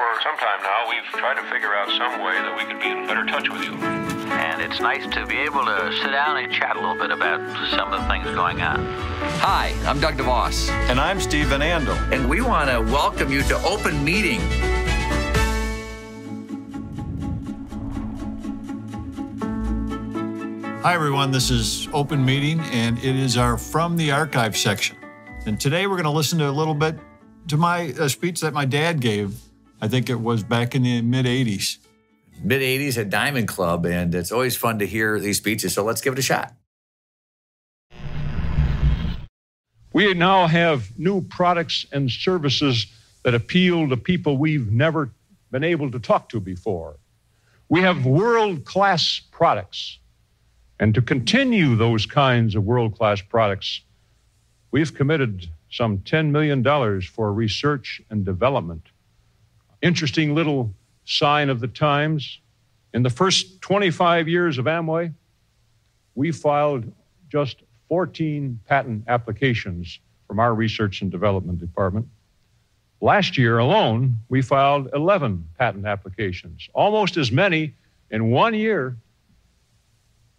For some time now, we've tried to figure out some way that we could be in better touch with you. And it's nice to be able to sit down and chat a little bit about some of the things going on. Hi, I'm Doug DeVos. And I'm Steve Van Andel. And we want to welcome you to Open Meeting. Hi, everyone. This is Open Meeting, and it is our From the Archive section. And today we're going to listen to a little bit to my a speech that my dad gave. I think it was back in the mid 80s. Mid 80s at Diamond Club, and it's always fun to hear these speeches. So let's give it a shot. We now have new products and services that appeal to people we've never been able to talk to before. We have world class products and to continue those kinds of world class products, we've committed some $10 million for research and development. Interesting little sign of the times. In the first 25 years of Amway, we filed just 14 patent applications from our research and development department. Last year alone, we filed 11 patent applications, almost as many in one year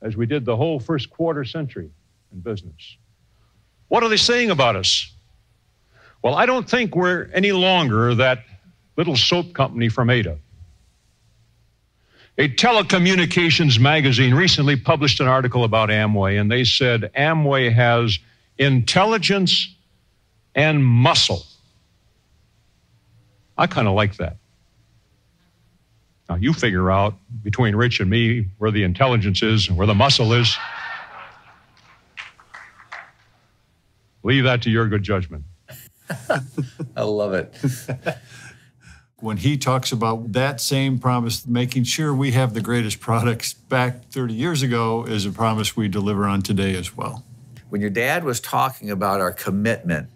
as we did the whole first quarter century in business. What are they saying about us? Well, I don't think we're any longer that little soap company from Ada. A telecommunications magazine recently published an article about Amway, and they said Amway has intelligence and muscle. I kind of like that. Now, you figure out between Rich and me where the intelligence is and where the muscle is. Leave that to your good judgment. I love it. When he talks about that same promise, making sure we have the greatest products back 30 years ago, is a promise we deliver on today as well. When your dad was talking about our commitment,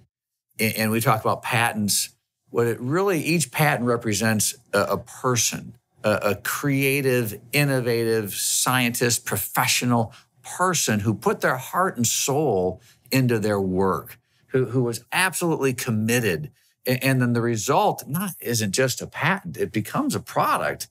and we talk about patents, what it really, each patent represents a, a person a, a creative, innovative scientist, professional person who put their heart and soul into their work, who, who was absolutely committed. And, then the result not isn't just a patent, it becomes a product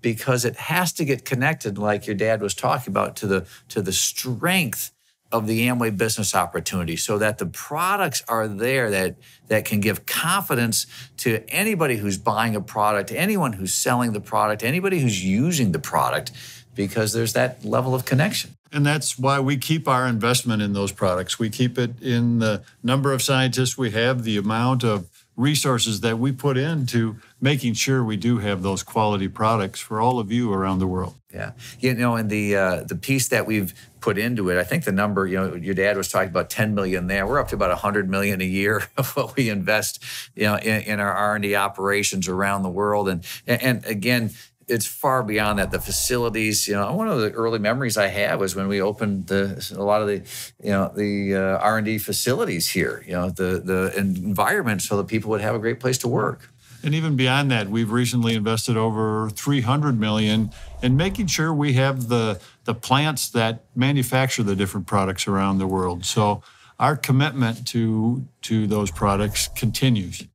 because it has to get connected, like your dad was talking about, to the to the strength of the Amway business opportunity so that the products are there that, that can give confidence to anybody who's buying a product, anyone who's selling the product, anybody who's using the product, because there's that level of connection. And that's why we keep our investment in those products. We keep it in the number of scientists we have, the amount of resources that we put into making sure we do have those quality products for all of you around the world. Yeah, you know, and the uh, the piece that we've put into it, I think the number, you know, your dad was talking about 10 million there. We're up to about 100 million a year of what we invest, you know, in, in our R and D operations around the world, and and again, it's far beyond that. The facilities, you know, one of the early memories I have was when we opened the, a lot of the, you know, the uh, R and D facilities here. You know, the the environment so that people would have a great place to work. And even beyond that, we've recently invested over 300 million in making sure we have the the plants that manufacture the different products around the world. So our commitment to to those products continues.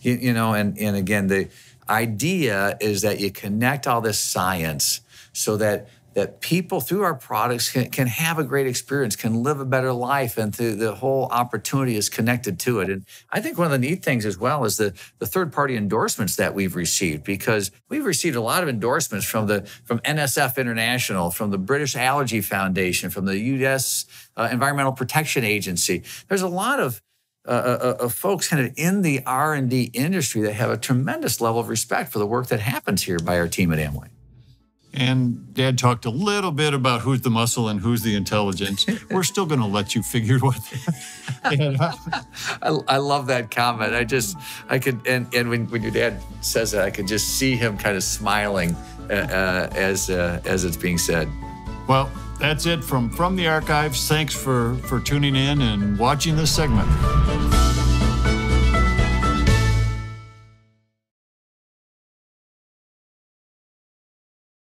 You, you know, and and again the idea is that you connect all this science so that that people through our products can, can have a great experience, can live a better life, and the, the whole opportunity is connected to it. And I think one of the neat things as well is the, the third party endorsements that we've received, because we've received a lot of endorsements from the from NSF International, from the British Allergy Foundation, from the U.S. Uh, Environmental Protection Agency. There's a lot of uh, uh, uh, folks kind of in the R&D industry that have a tremendous level of respect for the work that happens here by our team at Amway. And Dad talked a little bit about who's the muscle and who's the intelligence. We're still going to let you figure what. I, I love that comment. I just, I could, and, and when, when your dad says that, I could just see him kind of smiling uh, uh, as uh, as it's being said. Well, that's it from from the archives. Thanks for for tuning in and watching this segment.